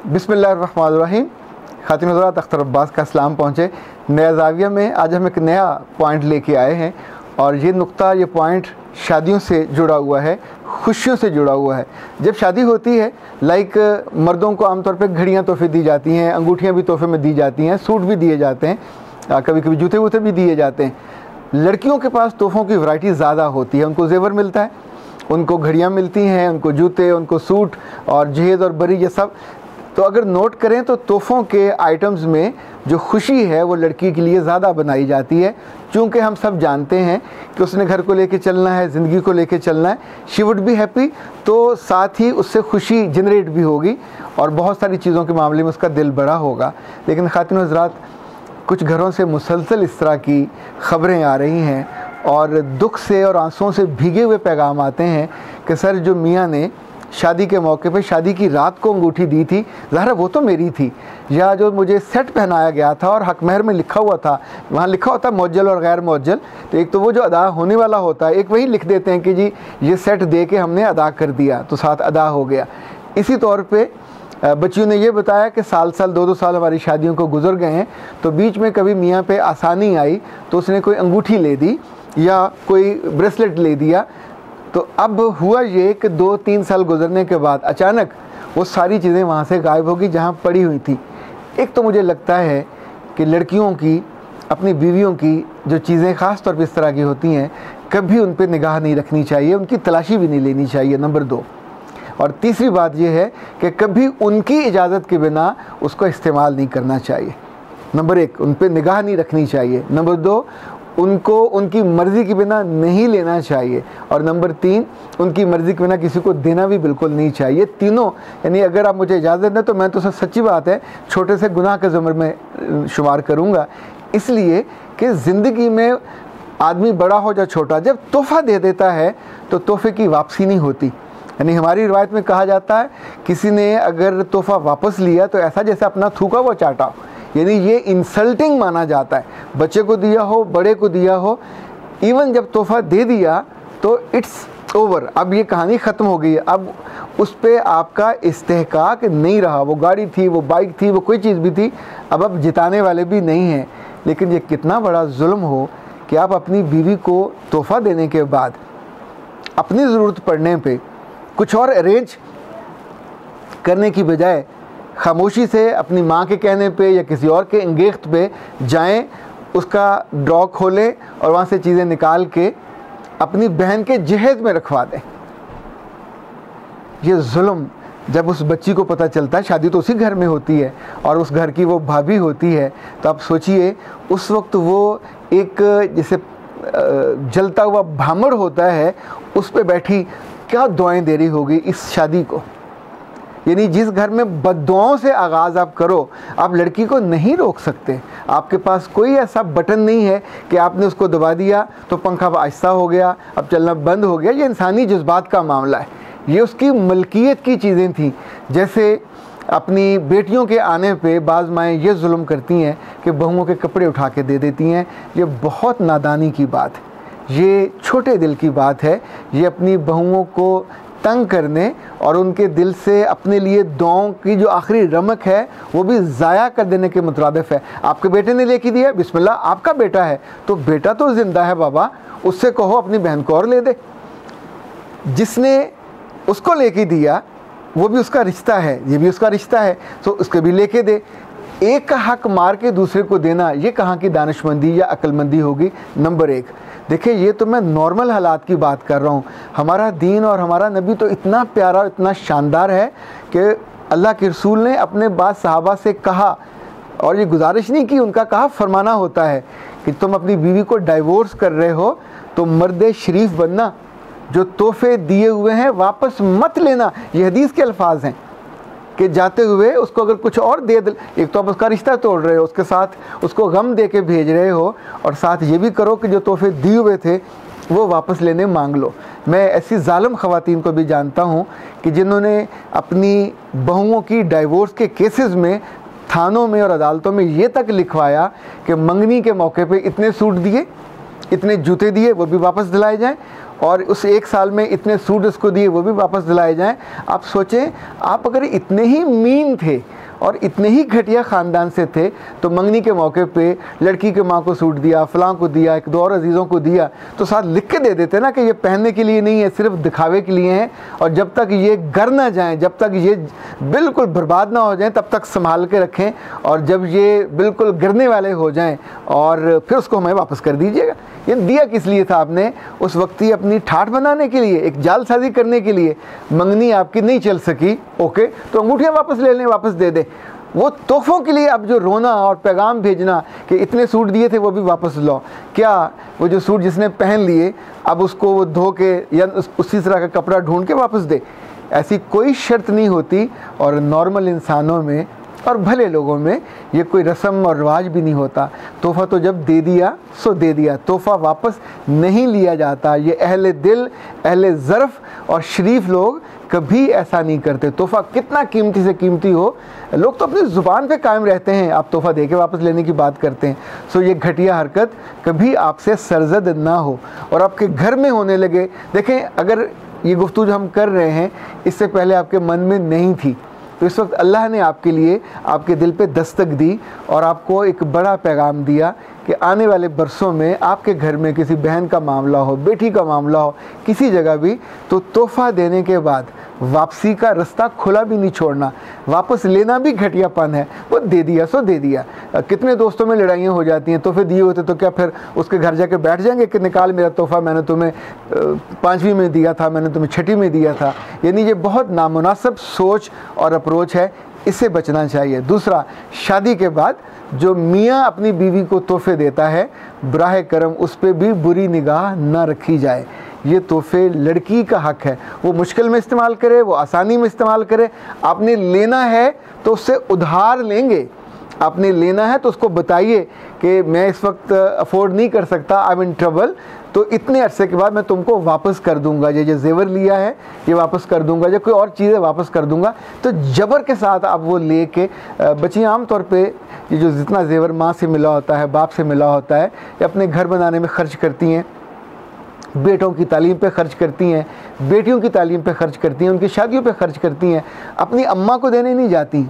बिसमीम ख़ातिन हजरात, अख्तर अब्बास का इस्लाम पहुँचे। नया जाविया में आज हम एक नया पॉइंट लेके आए हैं और ये नुक्ता, ये पॉइंट शादियों से जुड़ा हुआ है, खुशियों से जुड़ा हुआ है। जब शादी होती है लाइक मर्दों को आमतौर पर घड़ियाँ तोहफे दी जाती हैं, अंगूठियाँ भी तोहफे में दी जाती हैं, सूट भी दिए जाते हैं कभी कभी जूते वूते भी दिए जाते हैं। लड़कियों के पास तोहफ़ों की वैरायटी ज़्यादा होती है, उनको जेवर मिलता है, उनको घड़ियाँ मिलती हैं, उनको जूते, उनको सूट और जहेज़ और बरी, ये सब तो अगर नोट करें तो तोहफ़ों के आइटम्स में जो खुशी है वो लड़की के लिए ज़्यादा बनाई जाती है। चूँकि हम सब जानते हैं कि उसने घर को लेके चलना है, ज़िंदगी को लेके चलना है शी वुड बी हैप्पी तो साथ ही उससे खुशी जनरेट भी होगी और बहुत सारी चीज़ों के मामले में उसका दिल बड़ा होगा। लेकिन ख़ातिन हजरात, कुछ घरों से मुसलसल इस तरह की ख़बरें आ रही हैं और दुख से और आंसुओं से भीगे हुए पैगाम आते हैं कि सर जो मियाँ ने शादी के मौके पे शादी की रात को अंगूठी दी थी। ज़ाहिर, वो तो मेरी थी। या जो मुझे सेट पहनाया गया था और हकमहर में लिखा हुआ था, वहाँ लिखा होता मौजल और गैर मौजल तो एक तो वो जो अदा होने वाला होता है, एक वही लिख देते हैं कि जी, ये सेट दे के हमने अदा कर दिया तो साथ अदा हो गया। इसी तौर पर बच्चियों ने यह बताया कि साल साल दो दो साल हमारी शादियों को गुजर गए हैं तो बीच में कभी मियाँ पे आसानी आई तो उसने कोई अंगूठी ले दी या कोई ब्रेसलेट ले दिया तो अब हुआ ये कि दो तीन साल गुजरने के बाद अचानक वो सारी चीज़ें वहाँ से गायब होगी जहाँ पड़ी हुई थी। एक तो मुझे लगता है कि लड़कियों की, अपनी बीवियों की जो चीज़ें ख़ास तौर पर इस तरह की होती हैं, कभी उन पर निगाह नहीं रखनी चाहिए, उनकी तलाशी भी नहीं लेनी चाहिए, नंबर दो। और तीसरी बात यह है कि कभी उनकी इजाज़त के बिना उसको इस्तेमाल नहीं करना चाहिए। नंबर एक, उन पर निगाह नहीं रखनी चाहिए। नंबर दो उनको, उनकी मर्ज़ी के बिना नहीं लेना चाहिए। और नंबर तीन, उनकी मर्ज़ी के बिना किसी को देना भी बिल्कुल नहीं चाहिए। तीनों, यानी अगर आप मुझे इजाज़त दें तो मैं तो सब सच्ची बात है, छोटे से गुनाह के ज़मर में शुमार करूँगा। इसलिए कि ज़िंदगी में आदमी बड़ा हो या छोटा, जब तोहफ़ा दे देता है तो तोहफे की वापसी नहीं होती। यानी हमारी रिवायत में कहा जाता है, किसी ने अगर तोहफ़ा वापस लिया तो ऐसा जैसे अपना थूका वो चाटा। यानी ये इंसल्टिंग माना जाता है। बच्चे को दिया हो, बड़े को दिया हो इवन जब तोहफ़ा दे दिया तो इट्स ओवर अब ये कहानी ख़त्म हो गई है। अब उस पर आपका इस्तेकाक नहीं रहा। वो गाड़ी थी, वो बाइक थी, वो कोई चीज़ भी थी, अब अब जिताने वाले भी नहीं हैं। लेकिन ये कितना बड़ा जुल्म हो कि आप अपनी बीवी को तोहफ़ा देने के बाद, अपनी ज़रूरत पड़ने पे कुछ और अरेंज करने की बजाय खामोशी से अपनी माँ के कहने पे या किसी और के इंगेख्त पे जाएँ, उसका ड्रॉ खोलें और वहाँ से चीज़ें निकाल के अपनी बहन के जहेज में रखवा दें। ये जुल्म जब उस बच्ची को पता चलता है, शादी तो उसी घर में होती है और उस घर की वो भाभी होती है तो आप सोचिए, उस वक्त वो एक जैसे जलता हुआ भामड़ होता है, उस पर बैठी क्या दुआएँ दे रही होगी इस शादी को? यानी जिस घर में बदुआओं से आगाज़ आप करो, आप लड़की को नहीं रोक सकते। आपके पास कोई ऐसा बटन नहीं है कि आपने उसको दबा दिया तो पंखा आहिस्ता हो गया, अब चलना बंद हो गया। ये इंसानी जज्बात का मामला है। ये उसकी मलकियत की चीज़ें थी। जैसे अपनी बेटियों के आने पे बाज़ माएँ ये जुल्म करती हैं कि बहुओं के कपड़े उठा के दे देती हैं। ये बहुत नादानी की बात है। ये छोटे दिल की बात है। ये अपनी बहुओं को तंग करने और उनके दिल से अपने लिए दुआओं की जो आखिरी रमक है, वो भी ज़ाया कर देने के मुतरदफ़ है। आपके बेटे ने लेके दिया, बिस्मिल्लाह, आपका बेटा है। तो बेटा तो ज़िंदा है बाबा, उससे कहो, अपनी बहन को और ले दे। जिसने उसको लेके दिया, वो भी उसका रिश्ता है, ये भी उसका रिश्ता है। तो उसके भी लेके दे। एक का हक मार के दूसरे को देना, ये कहाँ की दानशमंदी या अक्लमंदी होगी? नंबर एक। देखिए, ये तो मैं नॉर्मल हालात की बात कर रहा हूँ। हमारा दीन और हमारा नबी तो इतना प्यारा इतना शानदार है कि अल्लाह के रसूल ने अपने बाद सहाबा से कहा और ये गुजारिश नहीं की, उनका कहा, फरमाना होता है कि तुम अपनी बीवी को डाइवोर्स कर रहे हो तो मर्द शरीफ बनना, जो तोहफे दिए हुए हैं, वापस मत लेना। ये हदीस के अल्फाज हैं। कि जाते हुए उसको अगर कुछ और दे एक तो आप उसका रिश्ता तोड़ रहे हो, उसके साथ उसको गम दे के भेज रहे हो, और साथ ये भी करो कि जो तोहफे दिए हुए थे, वो वापस लेने मांग लो। मैं ऐसी ालम ख़वान को भी जानता हूँ कि जिन्होंने अपनी बहुओं की डाइवोर्स के केसेस में, थानों में और अदालतों में ये तक लिखवाया कि मंगनी के मौके पे इतने सूट दिए, इतने जूते दिए, वो भी वापस दिलाए जाएँ और उस एक साल में इतने सूट उसको दिए, वो भी वापस दिलाए जाएँ। आप सोचें, आप अगर इतने ही मीन थे और इतने ही घटिया ख़ानदान से थे तो मंगनी के मौके पे लड़की के माँ को सूट दिया, फ़लाँ को दिया, एक दो और अजीज़ों को दिया तो साथ लिख के दे देते ना कि ये पहनने के लिए नहीं है, सिर्फ़ दिखावे के लिए हैं, और जब तक ये गर ना जाएँ, जब तक ये बिल्कुल बर्बाद ना हो जाएँ, तब तक संभाल के रखें, और जब ये बिल्कुल गिरने वाले हो जाएँ, और फिर उसको हमें वापस कर दीजिएगा। ये दिया किस लिए था आपने? उस वक्त ही अपनी ठाठ बनाने के लिए, एक जालसाजी करने के लिए। मंगनी आपकी नहीं चल सकी, ओके? तो अंगूठियाँ वापस ले लें, वापस दे दें। वो तोहफ़ों के लिए अब जो रोना और पैगाम भेजना कि इतने सूट दिए थे वो भी वापस लो क्या वो जो सूट जिसने पहन लिए, अब उसको वो धो के या उसी तरह का कपड़ा ढूंढ के वापस दे। ऐसी कोई शर्त नहीं होती और नॉर्मल इंसानों में और भले लोगों में ये कोई रस्म और रिवाज भी नहीं होता। तोहफ़ा तो जब दे दिया, सो दे दिया। तोहफ़ा वापस नहीं लिया जाता। ये अहले दिल, अहले ज़रफ़ और शरीफ लोग कभी ऐसा नहीं करते। तोहफ़ा कितना कीमती से कीमती हो। लोग तो अपनी ज़ुबान पे कायम रहते हैं। आप तोहफ़ा दे के वापस लेने की बात करते हैं। सो ये घटिया हरकत कभी आपसे सरजद ना हो और आपके घर में होने लगे। देखें, अगर ये गुफ्तु जो हम कर रहे हैं, इससे पहले आपके मन में नहीं थी। तो इस वक्त अल्लाह ने आपके लिए आपके दिल पे दस्तक दी और आपको एक बड़ा पैगाम दिया। कि आने वाले बरसों में आपके घर में किसी बहन का मामला हो, बेटी का मामला हो, किसी जगह भी तो तोहफ़ा देने के बाद वापसी का रास्ता खुला भी नहीं छोड़ना। वापस लेना भी घटियापन है। वो दे दिया, सो दे दिया। कितने दोस्तों में लड़ाइयाँ हो जाती हैं तोहफे दिए होते तो क्या फिर उसके घर जाके बैठ जाएँगे कि निकाल मेरा तोहफ़ा, मैंने तुम्हें पाँचवीं में दिया था, मैंने तुम्हें छठी में दिया था? यानी ये बहुत नामुनासब सोच और अप्रोच है। इससे बचना चाहिए। दूसरा, शादी के बाद जो मियाँ अपनी बीवी को तोहफे देता है, ब्राह करम, उस पर भी बुरी निगाह न रखी जाए। ये तोहफे लड़की का हक है। वो मुश्किल में इस्तेमाल करे, वो आसानी में इस्तेमाल करे। आपने लेना है तो उससे उधार लेंगे। आपने लेना है तो उसको बताइए कि मैं इस वक्त अफोर्ड नहीं कर सकता आई इन ट्रबल तो इतने अरसे के बाद मैं तुमको वापस कर दूँगा। ये जो जेवर लिया है, ये वापस कर दूँगा, या कोई और चीज़ें वापस कर दूँगा। तो जबर के साथ आप वो ले के बच्चियाँ आमतौर पर ये जो जितना जेवर माँ से मिला होता है, बाप से मिला होता है, ये अपने घर बनाने में खर्च करती हैं। बेटों की तालीम पे खर्च करती हैं, बेटियों की तालीम पे खर्च करती हैं, उनकी शादियों पे खर्च करती हैं। अपनी अम्मा को देने नहीं जाती।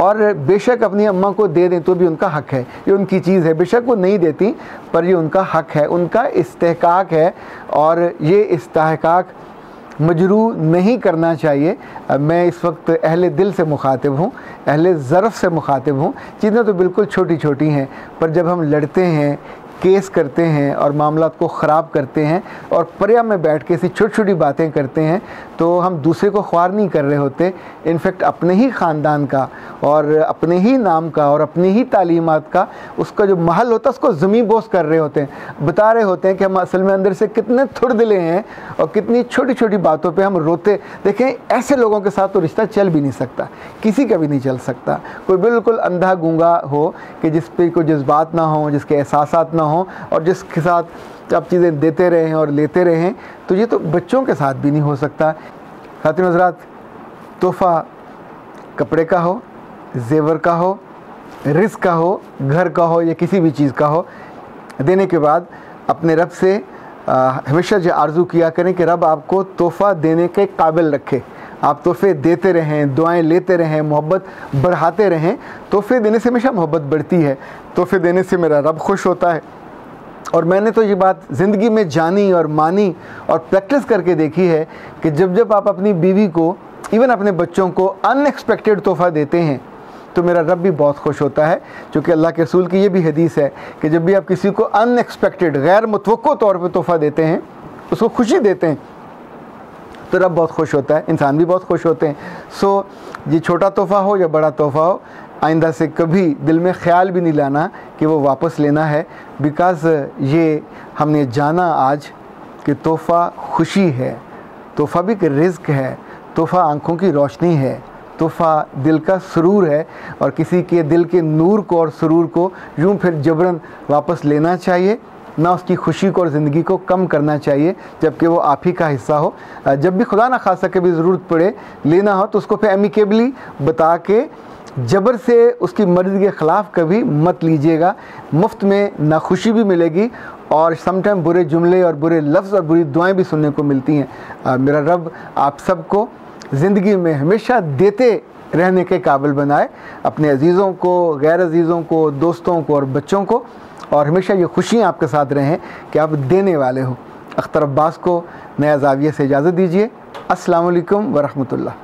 और बेशक अपनी अम्मा को दे दें तो भी उनका हक है। ये उनकी चीज़ है। बेशक वो नहीं देती, पर ये उनका हक है। उनका इस्तेकाक है और ये इस्तेकाक मजरू नहीं करना चाहिए। मैं इस वक्त अहले दिल से मुखातिब हूँ, अहले ज़रफ़ से मुखातिब हूँ। चीज़ें तो बिल्कुल छोटी छोटी हैं, पर जब हम लड़ते हैं, केस करते हैं और मामला को ख़राब करते हैं और पर्या में बैठ के ऐसी छोटी छोटी बातें करते हैं तो हम दूसरे को ख्वार नहीं कर रहे होते। इनफेक्ट अपने ही ख़ानदान का और अपने ही नाम का और अपनी ही तालीमत का, उसका जो महल होता है, उसको ज़मी बोस कर रहे होते हैं। बता रहे होते हैं कि हम असल में अंदर से कितने थुड़ दिले हैं और कितनी छोटी छोटी बातों पर हम रोते। देखें, ऐसे लोगों के साथ तो रिश्ता चल भी नहीं सकता, किसी का भी नहीं चल सकता। कोई बिल्कुल अंधा गूँगा हो कि जिस पर कोई जज्बात ना हो, जिसके एहसास ना हों और जिसके साथ आप चीज़ें देते रहें और लेते रहें तो ये तो बच्चों के साथ भी नहीं हो सकता। खातिन हजरात, तोहफ़ा कपड़े का हो, जेवर का हो, रिस्क का हो, घर का हो, या किसी भी चीज़ का हो, देने के बाद अपने रब से हमेशा जो आरज़ू किया करें कि रब आपको तोहफ़ा देने के काबिल रखे। आप तोहफे देते रहें, दुआएँ लेते रहें, मोहब्बत बढ़ाते रहें। तोहफे देने से हमेशा मोहब्बत बढ़ती है। तोहफे देने से मेरा रब खुश होता है। और मैंने तो ये बात ज़िंदगी में जानी और मानी और प्रैक्टिस करके देखी है कि जब जब आप अपनी बीवी को इवन अपने बच्चों को अनएक्सपेक्टेड तोहफ़ा देते हैं तो मेरा रब भी बहुत खुश होता है, क्योंकि अल्लाह के रसूल की ये भी हदीस है कि जब भी आप किसी को अनएक्सपेक्टेड गैर मुतव तौर पर तोहफ़ा देते हैं, उसको खुशी देते हैं तो रब बहुत खुश होता है, इंसान भी बहुत खुश होते हैं। सो ये छोटा तोहफ़ा हो या बड़ा तोहफ़ा हो आइंदा से कभी दिल में ख्याल भी नहीं लाना कि वो वापस लेना है। बिकॉज़ ये हमने जाना आज कि तोहफ़ा खुशी है, तोहफ़ा भी एक रिज़्क है, तोहफ़ा आँखों की रोशनी है, तोहफ़ा दिल का सुरूर है और किसी के दिल के नूर को और सुरूर को यूँ फिर जबरन वापस लेना चाहिए, ना उसकी खुशी को और ज़िंदगी को कम करना चाहिए, जबकि वो आप ही का हिस्सा हो। जब भी खुदा ना खासा कभी ज़रूरत पड़े, लेना हो तो उसको फिर एमिकेबली बता के जबर से उसकी मर्ज़ी के ख़िलाफ़ कभी मत लीजिएगा। मुफ़्त में ना खुशी भी मिलेगी और समटाइम बुरे जुमले और बुरे लफ्ज़ और बुरी दुआएँ भी सुनने को मिलती हैं। मेरा रब आप सबको ज़िंदगी में हमेशा देते रहने के काबिल बनाए। अपने अजीज़ों को, गैर अजीज़ों को, दोस्तों को और बच्चों को और हमेशा ये खुशियाँ आपके साथ रहें कि आप देने वाले हो। अख्तर अब्बास को नया जाविये से इजाज़त दीजिए। अस्सलाम वालेकुम वरहमतुल्लाह